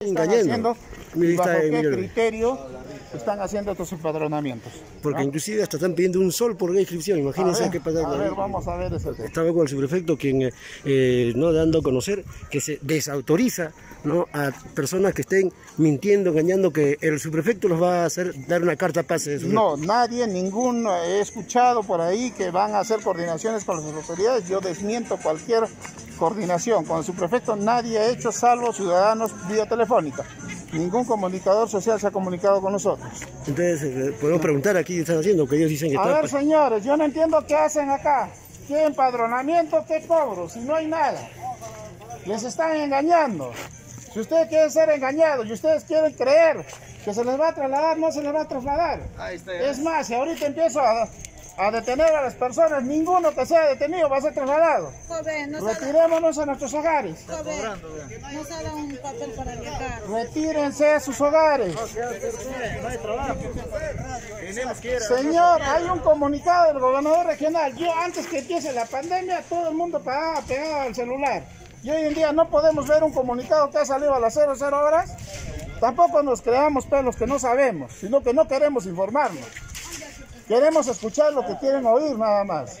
Engañando. y bajo qué criterio están haciendo estos empadronamientos. Porque ¿no? inclusive hasta están pidiendo un sol por inscripción. A Imagínense ver, qué pasa. a ver, vamos a ver tema. Estaba con el subprefecto quien eh, eh, no dando a conocer que se desautoriza ¿no? a personas que estén mintiendo, engañando, que el subprefecto los va a hacer dar una carta pase. de No, nadie, ningún, he escuchado por ahí que van a hacer coordinaciones con las autoridades. Yo desmiento cualquier coordinación. Con el subprefecto nadie ha hecho salvo ciudadanos vía telefónica. Ningún comunicador social se ha comunicado con nosotros. Entonces, eh, podemos preguntar aquí qué están haciendo, que ellos dicen que A ver, señores, yo no entiendo qué hacen acá. ¿Qué empadronamiento, qué cobro? Si no hay nada. Les están engañando. Si ustedes quieren ser engañados y ustedes quieren creer que se les va a trasladar, no se les va a trasladar. Es más, si ahorita empiezo a, a detener a las personas, ninguno que sea detenido va a ser trasladado. Joven, Retirémonos a nuestros hogares. joven, dado un papel para viajar. Retírense a sus hogares. Señor, hay un comunicado del gobernador regional. Yo antes que empiece la pandemia, todo el mundo pagaba pegado al celular. Y hoy en día no podemos ver un comunicado que ha salido a las 00 horas. Tampoco nos creamos pelos que no sabemos, sino que no queremos informarnos. Queremos escuchar lo que quieren oír nada más.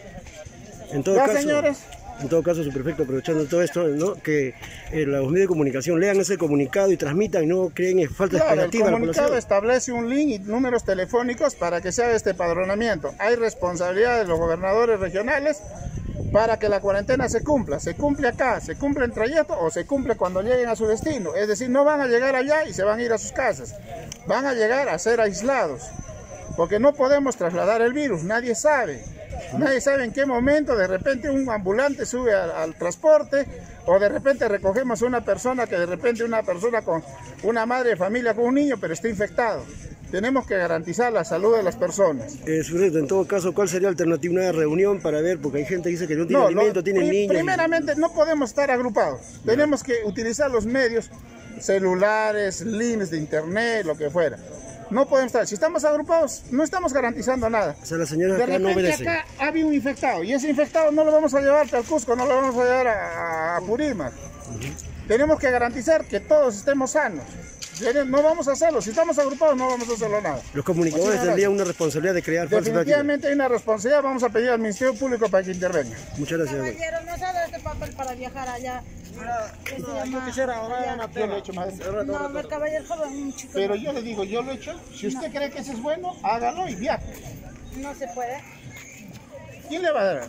En todo ¿Ya, caso, señores? En todo caso, subprefecto, aprovechando todo esto, ¿no? que eh, los medios de comunicación lean ese comunicado y transmitan y no creen en falta de Claro, el a comunicado establece un link y números telefónicos para que se haga este padronamiento. Hay responsabilidad de los gobernadores regionales para que la cuarentena se cumpla. Se cumple acá, se cumple en trayecto o se cumple cuando lleguen a su destino. Es decir, no van a llegar allá y se van a ir a sus casas. Van a llegar a ser aislados. Porque no podemos trasladar el virus, nadie sabe. Nadie sabe en qué momento de repente un ambulante sube al, al transporte o de repente recogemos a una persona que de repente una persona con una madre de familia con un niño pero está infectado. Tenemos que garantizar la salud de las personas. Eh, subprefecto, en todo caso, ¿cuál sería la alternativa? Una reunión para ver, porque hay gente que dice que no tiene No, alimento, lo- tiene pri- niños. y- Primeramente, no podemos estar agrupados. Tenemos que utilizar los medios, celulares, links de internet, lo que fuera. No podemos estar. Si estamos agrupados, no estamos garantizando nada. O sea, las señoras De acá no repente obedecen. acá había un infectado y ese infectado no lo vamos a llevar al Cusco, no lo vamos a llevar a, a Purímac. Tenemos que garantizar que todos estemos sanos. No vamos a hacerlo. Si estamos agrupados, no vamos a hacerlo nada. Los comunicadores tendrían una responsabilidad de crear. Definitivamente hay una responsabilidad. Vamos a pedir al Ministerio Público para que intervenga. Muchas gracias. Papel para viajar allá. ¿Qué se llama? Yo lo he hecho, maestro. No, el caballero joven, un chico. Pero yo le digo, yo lo he hecho. Si usted cree que eso es bueno, hágalo y viaje. No se puede. ¿Quién le va a dar?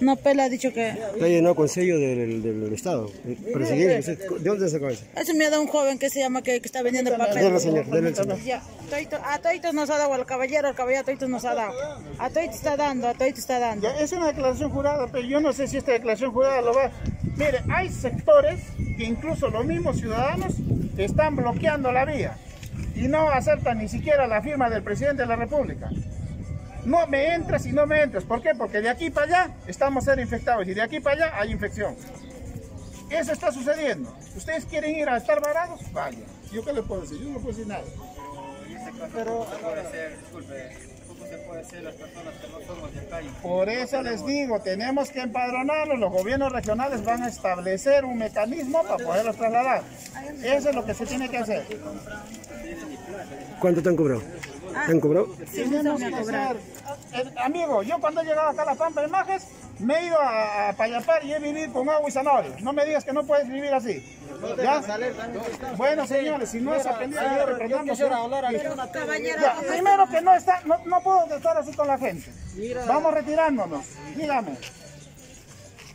No, Pela ha dicho que... Está llenado con sello del, del Estado. Para seguir, usted- ¿De dónde sacó eso? Eso me ha dado un joven que se llama, que, que está vendiendo papel. señor, dele, señor. Ya, todito- a toitos nos ha dado, al caballero, al caballero a toitos nos ha dado. A toitos está dando, a toitos está dando. Ya, es una declaración jurada, pero yo no sé si esta declaración jurada lo va. Mire, hay sectores que incluso los mismos ciudadanos están bloqueando la vía y no aceptan ni siquiera la firma del presidente de la República. No me entras y no me entras. ¿Por qué? Porque de aquí para allá estamos ser infectados y de aquí para allá hay infección. Eso está sucediendo. ¿Ustedes quieren ir a estar varados? Vaya. ¿Yo qué le puedo decir? Yo no puedo decir nada. Pero Por eso les digo, tenemos que empadronarlos, los gobiernos regionales van a establecer un mecanismo para poderlos trasladar. Eso es lo que se tiene que hacer. ¿Cuánto te han cobrado? ¿Te han cobrado? Tenemos que hacer- Eh, amigo, yo cuando he llegado acá a La Pampa de Majes, me he ido a, a Payapar y he vivido con agua y zanahoria. No me digas que no puedes vivir así. ¿Ya? Bueno, señores, si no es aprendido, yo reprendamos. Caballero, Ya, primero que no está, no, no puedo estar así con la gente. Vamos retirándonos. Dígame.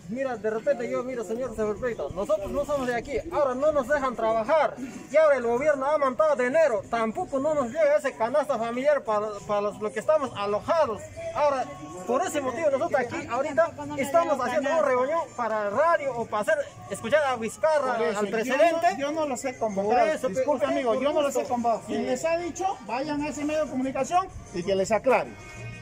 Mira, de repente yo, mira, señor perfecto, nosotros no somos de aquí, ahora no nos dejan trabajar, y ahora el gobierno ha montado dinero, tampoco no nos llega ese canasta familiar para, para los, los que estamos alojados. Ahora, por ese motivo nosotros aquí ahorita estamos haciendo una reunión para radio o para hacer, escuchar a Vizcarra, eso, al yo presidente. no- Yo no, los he convocado. eso, pe- Disculpe, amigo, yo no los he convocado. Quien les ha dicho, vayan a ese medio de comunicación y que les aclare.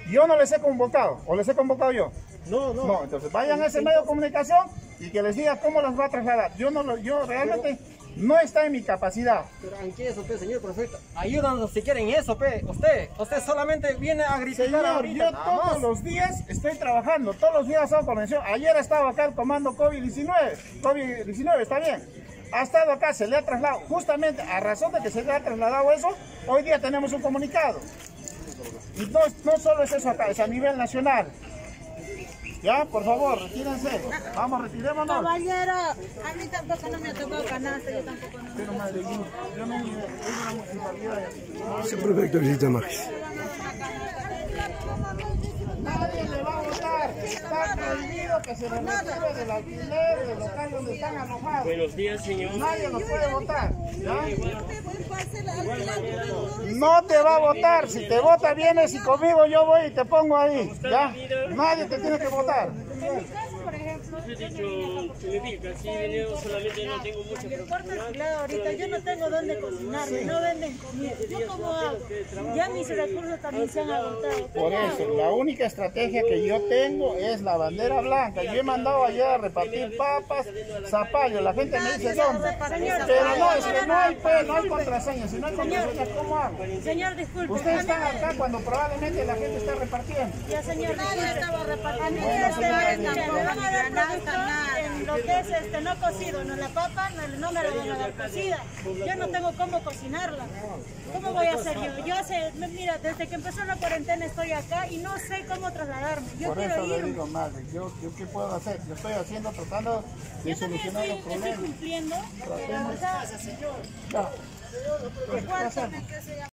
Yo no les he convocado, o les he convocado yo. No, no. No, entonces vayan a ese medio de comunicación y que les diga cómo las va a trasladar. Yo no lo, yo realmente no está en mi capacidad. Pero aunque eso, pe, señor prefecto, ayúdanos si quieren eso, pe. Usted, usted solamente viene a gritar Señor, ahorita, yo todos más. los días estoy trabajando, todos los días hago conexión. Ayer estaba acá el comando COVID-19, COVID-19, está bien. ha estado acá, se le ha trasladado, justamente a razón de que se le ha trasladado eso, hoy día tenemos un comunicado. Y no, no solo es eso acá, es a nivel nacional. Ya, por favor, retírense. Vamos, retirémonos. Caballero, a mí tampoco no me ha tocado canasta, yo tampoco no. Pero madre, yo, yo no una municipalidad. Subprefecto visita Magis. Nadie le va a votar. Está prohibido que se les retire del alquiler del local donde están alojados. Buenos días, señor. Nadie los puede votar. ¿ya? No te va a votar. Si te vota, vienes y conmigo yo voy y te pongo ahí. ¿ya? Nadie te tiene que votar. Yo he dicho, se me pica, así he venido solamente no tengo mucha Me corta el lado ahorita, yo no tengo dónde cocinarme, no venden comida. ¿Yo cómo hago? Ya mis recursos también se han agotado. Por eso, la única estrategia que yo tengo es la bandera blanca. Yo he mandado allá a repartir papas, zapallo. La gente me dice, ¿dónde? Pero no, es que no hay, pues, no hay contraseña. Si no hay contraseña, ¿cómo hago? Señor, disculpe. Ustedes están acá cuando probablemente la gente está repartiendo. Ya, señor, nadie estaba repartiendo. Este, me van a dar producto en lo que es este, no cocido, no la papa, no, no me la van a dar cocida. Yo no tengo cómo cocinarla. ¿Cómo voy a hacer yo? Yo hace, mira, desde que empezó la cuarentena estoy acá y no sé cómo trasladarme. Yo Por eso quiero le irme. digo, madre, ¿yo, yo qué puedo hacer? Yo estoy haciendo, tratando de Yo también solucionar estoy, los estoy problemas. cumpliendo, porque la verdad, Ya. ¿qué cuánto me- que se llama?